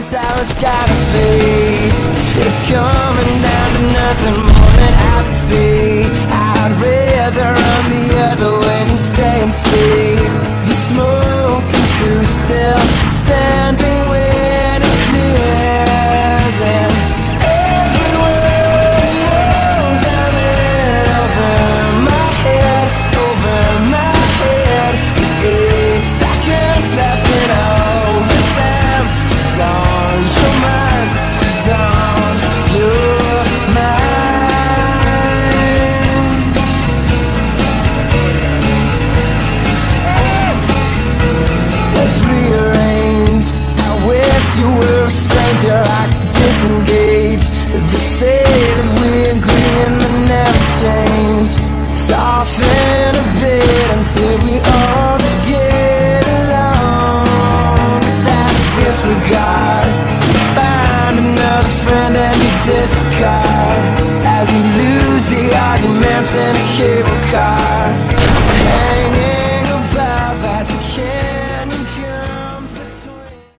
that's how it's gotta be. It's coming down to nothing more than apathy. I'd rather run the other way than stay and see I could disengage Just say that we agree and then never change. Soften a bit until we all just get along. If that's disregard Find another friend and you discard